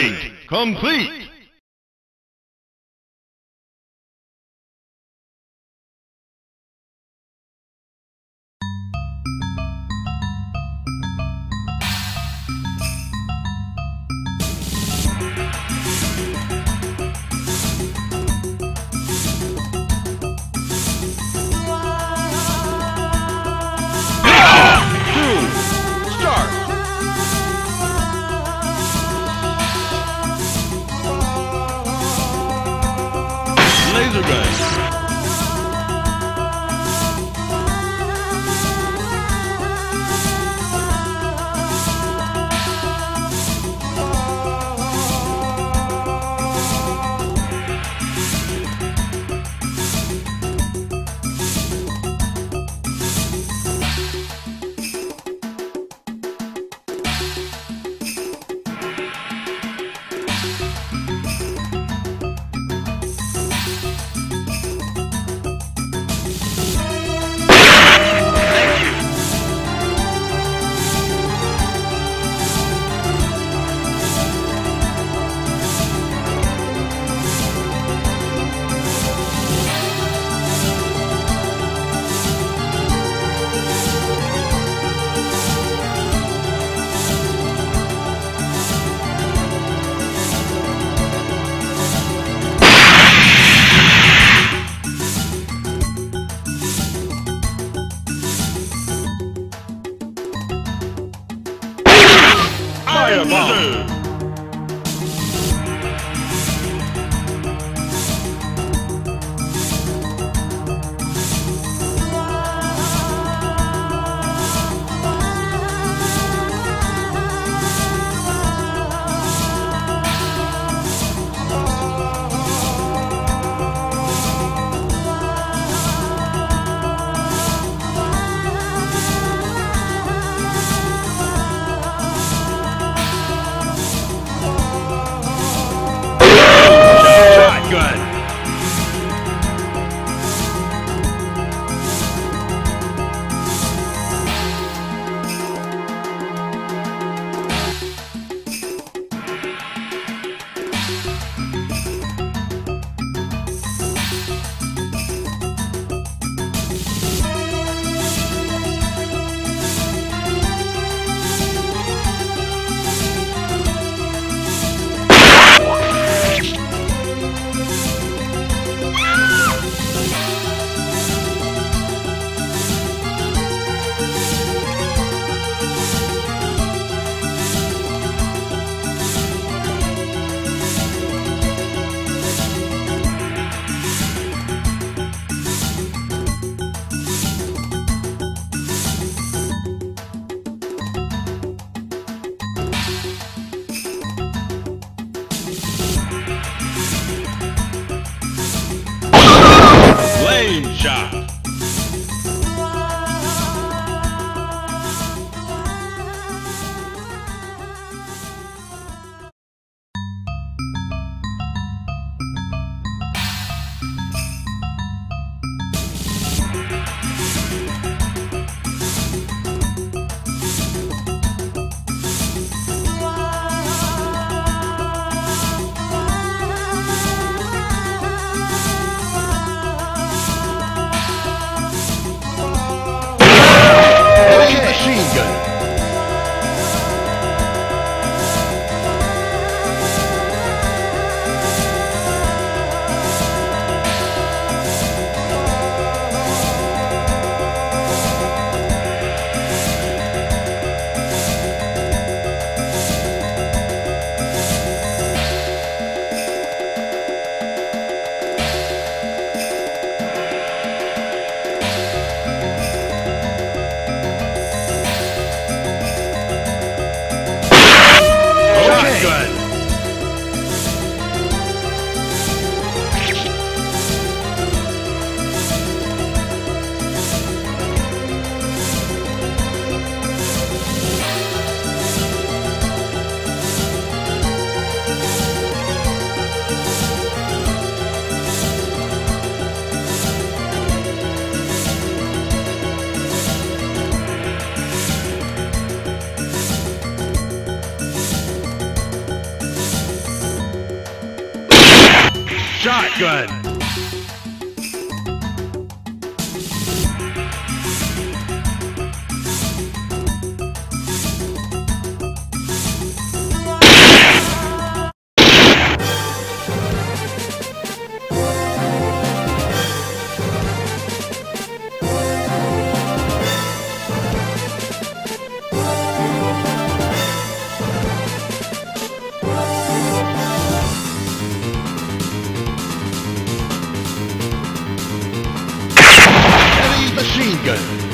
Mission complete. Laser gun. Shot. Gun.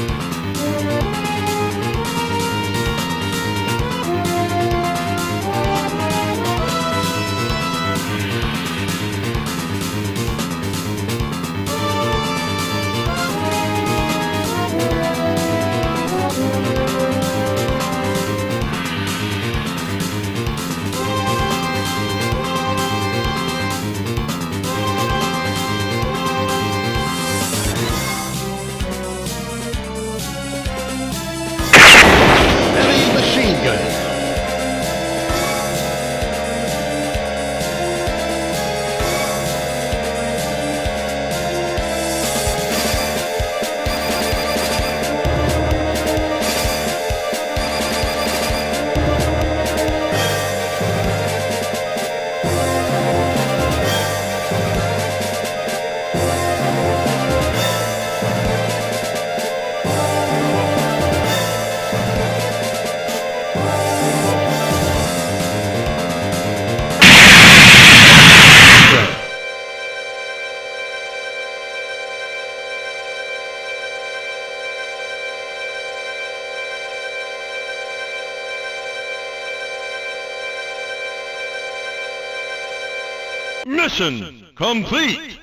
Mission complete.